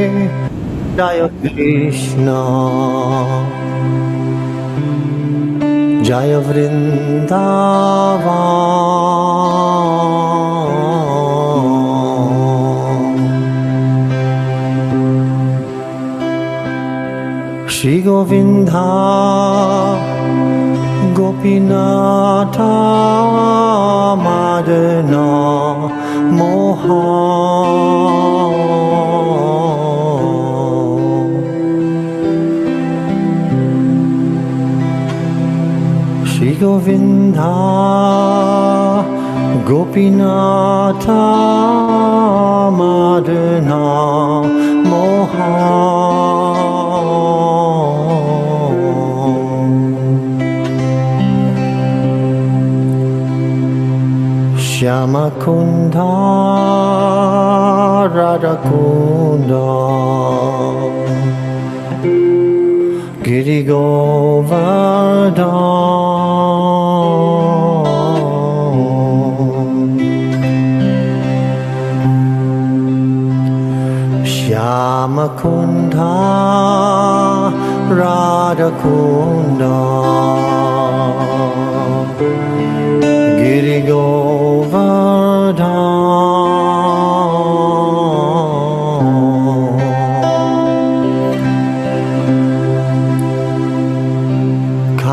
Jaya Krishna. Jaya Vrindavan. Shri Govinda Gopinatha Madana Mohan Govinda Gopinatha Madana Mohan Shyama Kunda Radha Kunda Giri Govardhan Shyama Kunda Radha Kunda Giri Govardhan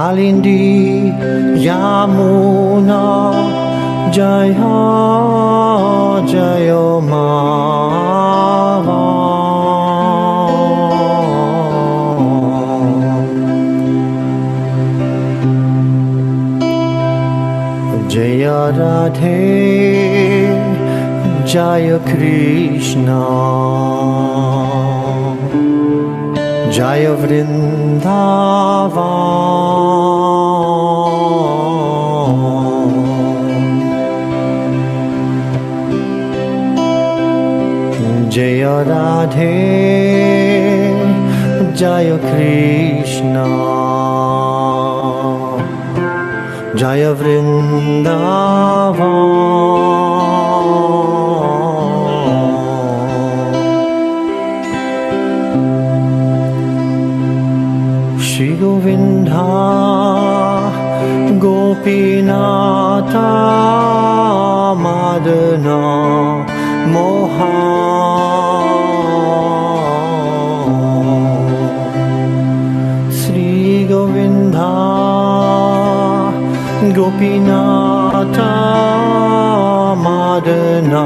Kalindi Yamuna Jaya Jaya Mama. Jaya Radhe Jaya Krishna जय वृन्द जय राधे जय कृष्ण। जय वृन्दावा Gopinatha Madana Mohan Sri Govinda Gopinatha Madana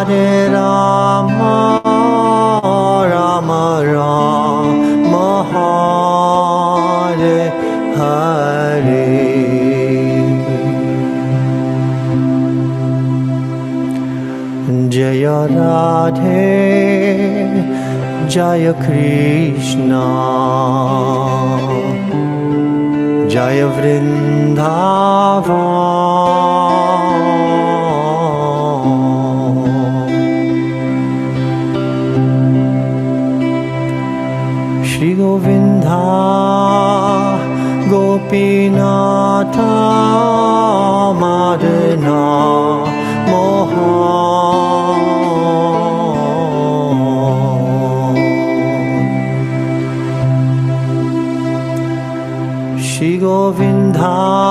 Hare Rama Vrindavan Shri Govinda Gopinatha Madana Mohan Shri Govinda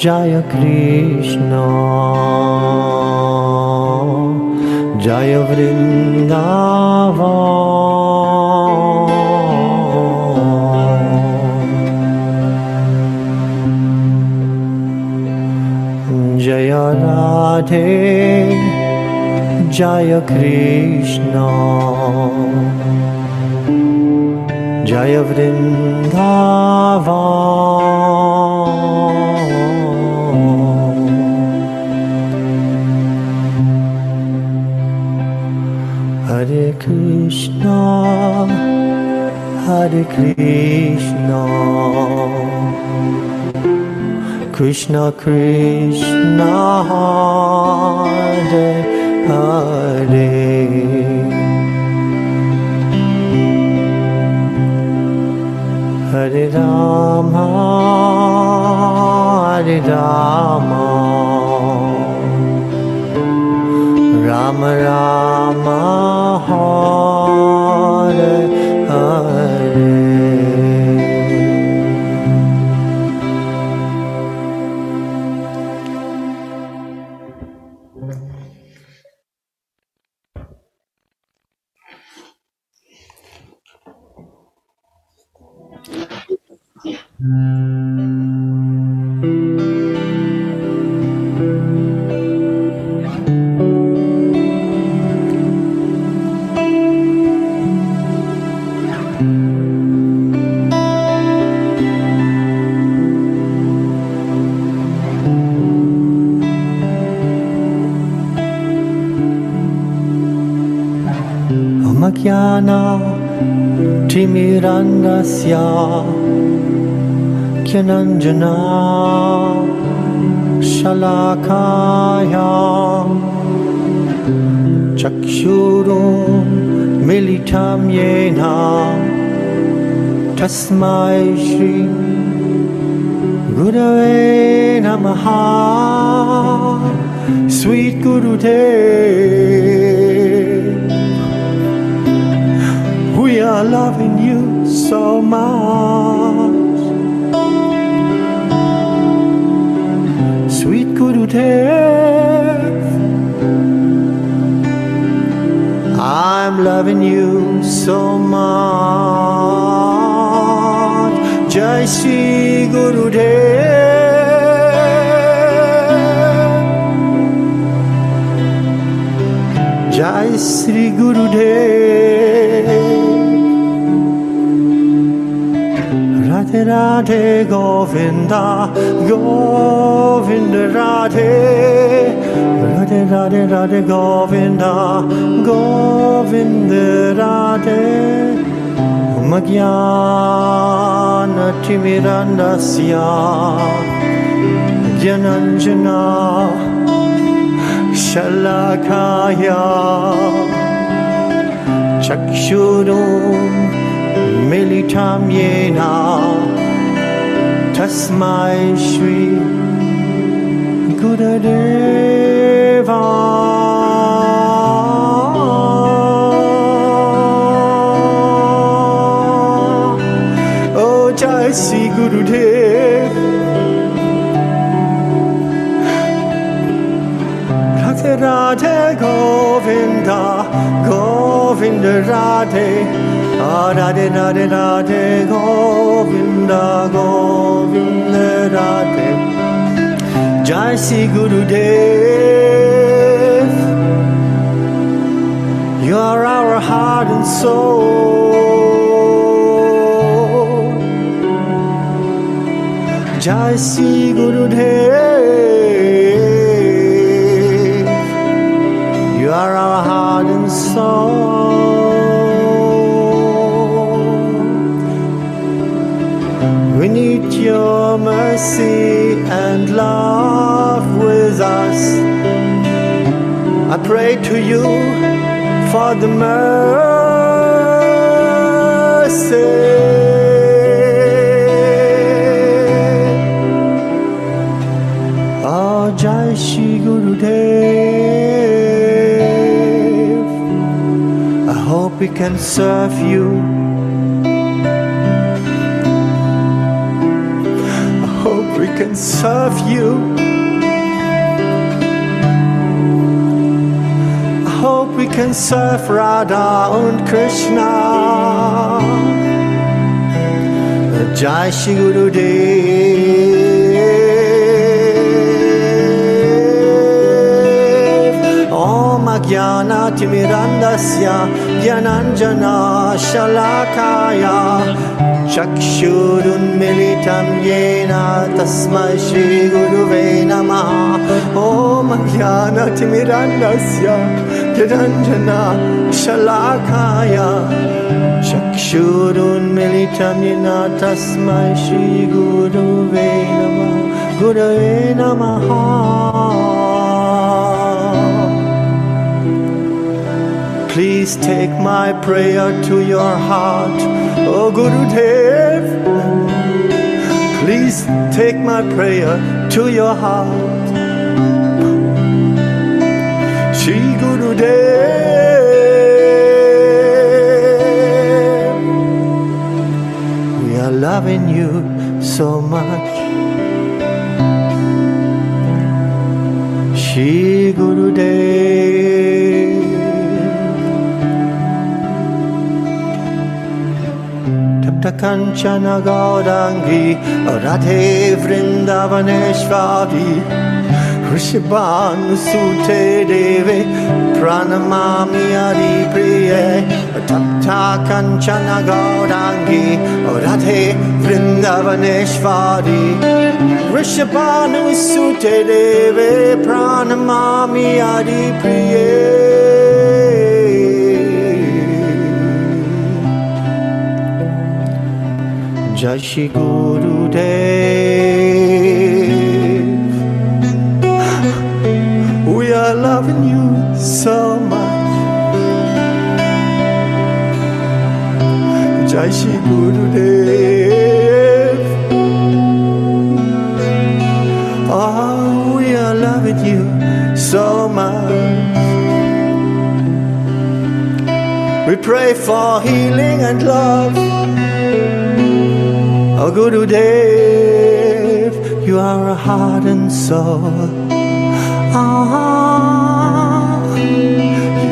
जय कृष्ण। जय वृन्द जय राधे। जय Krishna. Jaya Vrindavan Hare Krishna Hare Krishna. Krishna Krishna Hare Hare Ram Hare Ram. Ram Ram. Jana Timirandasya Gyananjana Shalakaya Chakshuru Militam Yena Tasmai Shri Gurave Namaha Sweet Gurudev Are loving you so much. Sweet Gurudev I'm loving you so much. Jai Shri Gurudev Jai Shri Gurudev Radhe Govinda Govinda Radhe Radhe Radhe Radhe Govinda Govinda Radhe. Magyana Timirandasya Gyananjana Shalakaya Chakshurum Oh Jai Sri Gurudev Radhe Radhe Govinda Govinda Radhe Ah, Radhe Radhe Radhe Govinda Govinda Radhe Jai Sri Gurudev You are our heart and soul. Jai Sri Gurudev You are our heart and soul mercy and love with us I pray to you for the mercy. Oh, Jai Shri Gurudev. I hope we can serve you. Can serve you. I hope we can serve Radha and Krishna. Jai Shri Gurudev Om Ajnana Timirandasya Gyananjana Shalakaya चक्षुरुन्मिलितं येन तस्मै श्रीगुरुवे नमः। ॐ ज्ञानतिमिरन्नस्य निरञ्जनशलाखाय चक्षुरुन्मिलितं येन तस्मै श्रीगुरुवे नमः। गुरवे नमः। Please take my prayer to your heart, oh, O Gurudev. Please take my prayer to your heart. Shri Gurudev. We are loving you so much. Shri Gurudev. Kanchana Gaudangi Radhe Vrindavaneshvari Rishabhanusute Deve Pranamami Adi Priye. Tapta Kanchana Gaudangi Radhe Vrindavaneshvari Rishabhanusute Deve Pranamami Adi Priye Jai Shri Gurudev. We are loving you so much. Jai Shri Gurudev. Oh, we are loving you so much. We pray for healing and love. Oh, Gurudev, you are a heart and soul. Ah,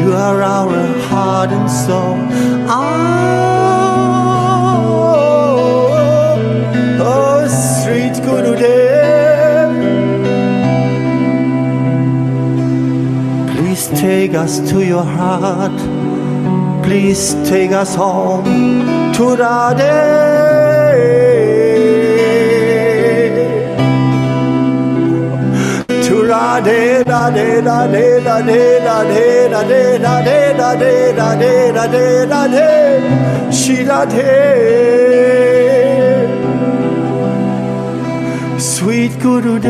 you are our heart and soul. Ah, oh, sweet Gurudev. Please take us to your heart. Please take us home to Radhe. To Radhe, Radhe, Radhe, Radhe, Radhe, Radhe, Radhe, Radhe, Radhe, Radhe, Radhe, Shri Radhe. Sweet Gurudev.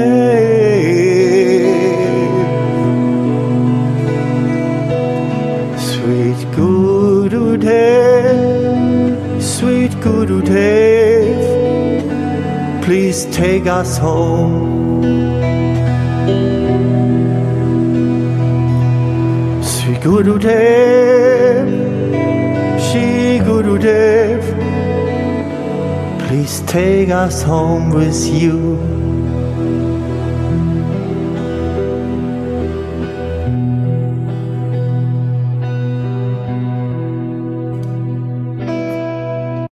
Sweet Gurudev, sweet Gurudev, please take us home. Gurudev, Shri Gurudev, please take us home with you.